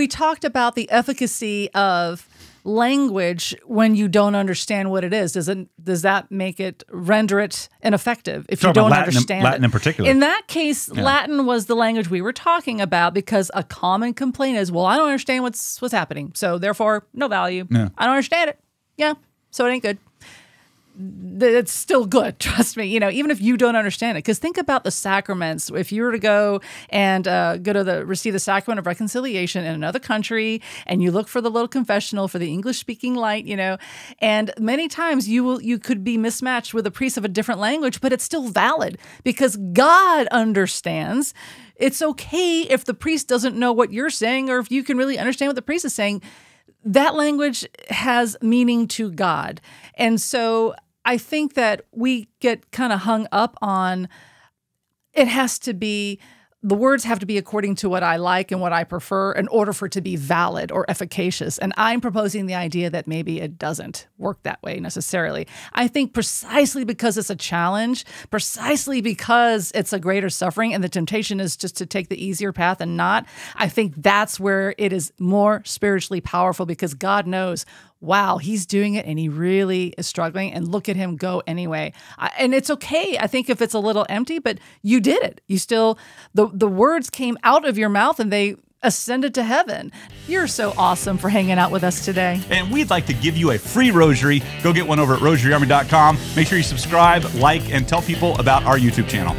we talked about the efficacy of language when you don't understand what it is. Does it does that make it render it ineffective if you don't Latin- understand Latin it? in particular. in that case latin was the language we were talking about because a common complaint is well i don't understand what's what's happening. So therefore no value. Yeah. i don't understand it. Yeah. So it ain't good it's still good. Trust me. You know, even if you don't understand it, because think about the sacraments. If you were to go and uh, go to the receive the sacrament of reconciliation in another country, and you look for the little confessional for the English speaking light, you know, and many times you will you could be mismatched with a priest of a different language, but it's still valid because God understands. It's okay if the priest doesn't know what you're saying, or if you can really understand what the priest is saying that language has meaning to God. And so I think that we get kind of hung up on it has to be the words have to be according to what I like and what I prefer in order for it to be valid or efficacious. And I'm proposing the idea that maybe it doesn't work that way necessarily. I think precisely because it's a challenge, precisely because it's a greater suffering and the temptation is just to take the easier path and not, I think that's where it is more spiritually powerful because God knows wow, he's doing it and he really is struggling. And look at him go anyway. I, and it's okay. I think if it's a little empty, but you did it. You still, the, the words came out of your mouth and they ascended to heaven. You're so awesome for hanging out with us today. And we'd like to give you a free rosary. Go get one over at rosaryarmy.com. Make sure you subscribe, like, and tell people about our YouTube channel.